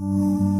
Música